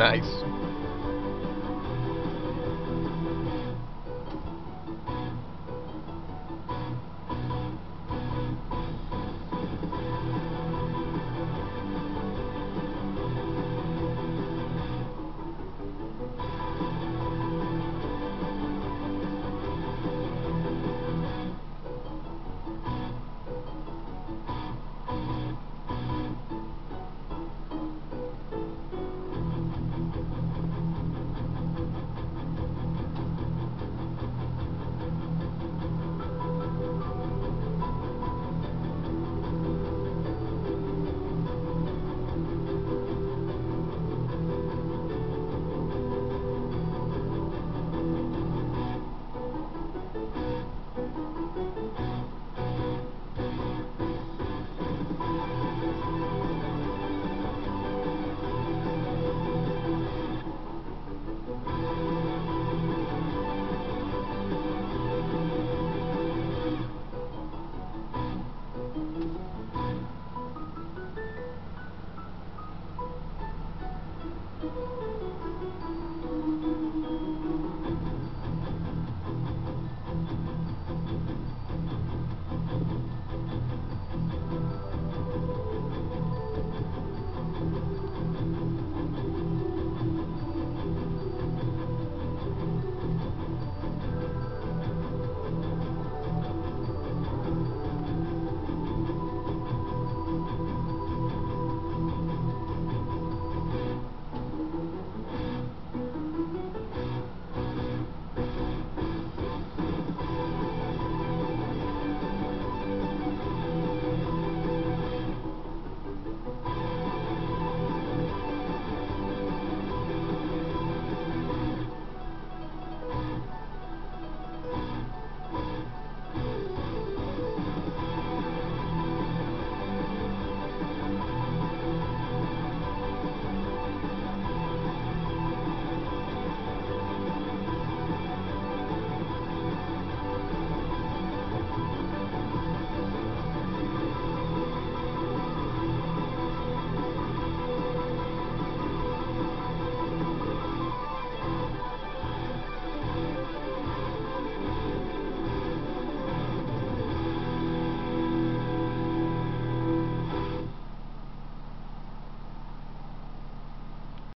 Nice.